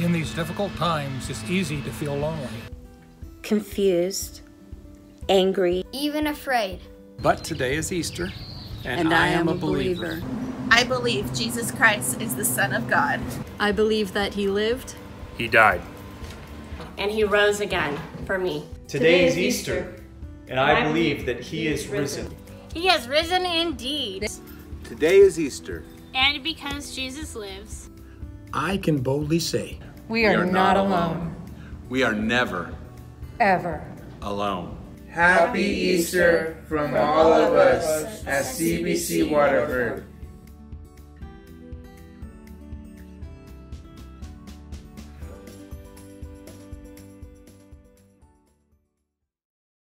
In these difficult times, it's easy to feel lonely. confused, angry, even afraid. But today is Easter, and, And I am a believer. I believe Jesus Christ is the Son of God. I believe that he lived, He died. and he rose again for me. Today is Easter, and I believe that he is risen. He has risen indeed. Today is Easter. And because Jesus lives, I can boldly say, We are, not, alone. We are never Ever. alone. Happy Easter from all of us at CBC Waterford.